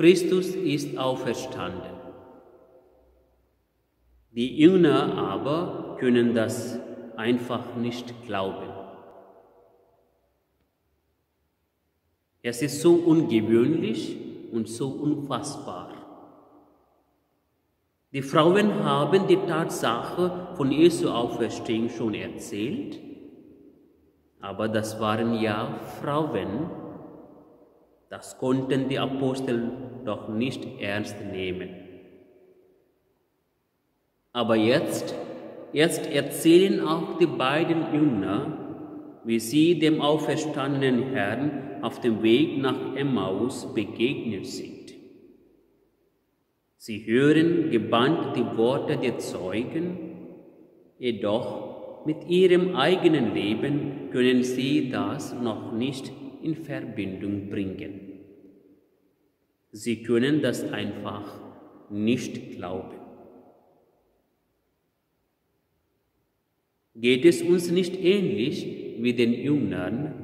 Christus ist auferstanden. Die Jünger aber können das einfach nicht glauben. Es ist so ungewöhnlich und so unfassbar. Die Frauen haben die Tatsache von Jesu Auferstehung schon erzählt, aber das waren ja Frauen, das konnten die Apostel doch nicht ernst nehmen. Aber jetzt, jetzt erzählen auch die beiden Jünger, wie sie dem auferstandenen Herrn auf dem Weg nach Emmaus begegnet sind. Sie hören gebannt die Worte der Zeugen, jedoch mit ihrem eigenen Leben können sie das noch nicht in Verbindung bringen. Sie können das einfach nicht glauben. Geht es uns nicht ähnlich wie den Jüngern?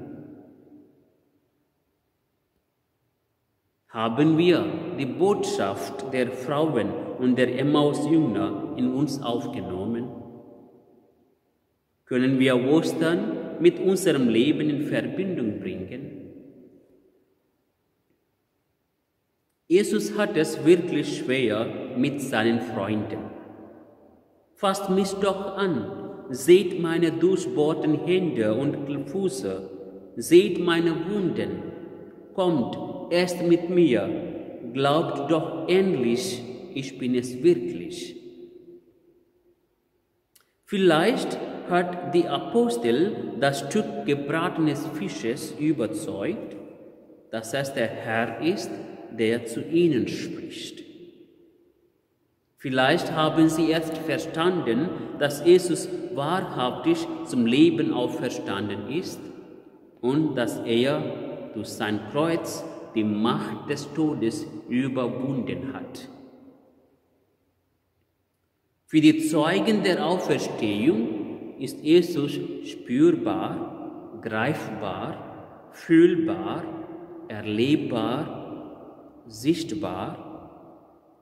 Haben wir die Botschaft der Frauen und der Emmaus-Jünger in uns aufgenommen? Können wir Ostern mit unserem Leben in Verbindung bringen? Jesus hat es wirklich schwer mit seinen Freunden. Fasst mich doch an, seht meine durchbohrten Hände und Füße, seht meine Wunden, kommt, esst mit mir, glaubt doch endlich, ich bin es wirklich. Vielleicht hat die Apostel das Stück gebratenes Fisches überzeugt, dass es der Herr ist, der zu ihnen spricht. Vielleicht haben sie jetzt verstanden, dass Jesus wahrhaftig zum Leben auferstanden ist und dass er durch sein Kreuz die Macht des Todes überwunden hat. Für die Zeugen der Auferstehung ist Jesus spürbar, greifbar, fühlbar, erlebbar, sichtbar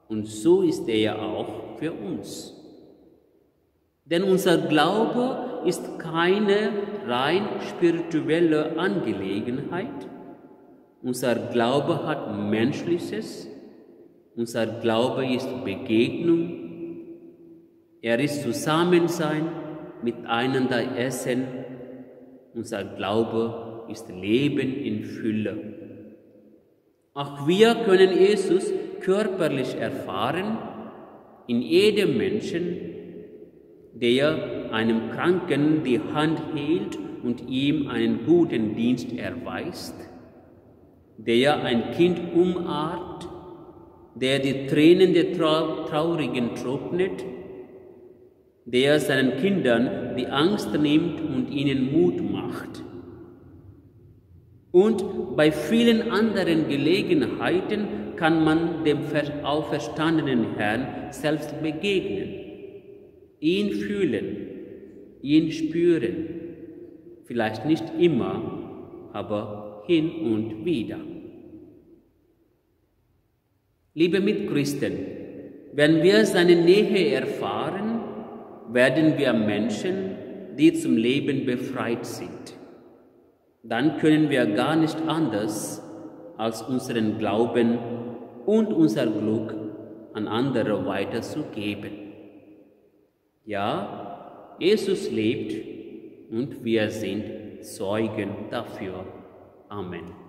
und so ist er ja auch für uns. Denn unser Glaube ist keine rein spirituelle Angelegenheit. Unser Glaube hat Menschliches. Unser Glaube ist Begegnung. Er ist Zusammensein, miteinander essen. Unser Glaube ist Leben in Fülle. Auch wir können Jesus körperlich erfahren in jedem Menschen, der einem Kranken die Hand hält und ihm einen guten Dienst erweist, der ein Kind umarmt, der die Tränen der Traurigen trocknet, der seinen Kindern die Angst nimmt und ihnen Mut macht. Und bei vielen anderen Gelegenheiten kann man dem auferstandenen Herrn selbst begegnen ihn fühlen, ihn spüren, vielleicht nicht immer, aber hin und wieder. Liebe Mitchristen, wenn wir seine Nähe erfahren, werden wir Menschen, die zum Leben befreit sind. Dann können wir gar nicht anders, als unseren Glauben und unser Glück an andere weiterzugeben. Ja, Jesus lebt und wir sind Zeugen dafür. Amen.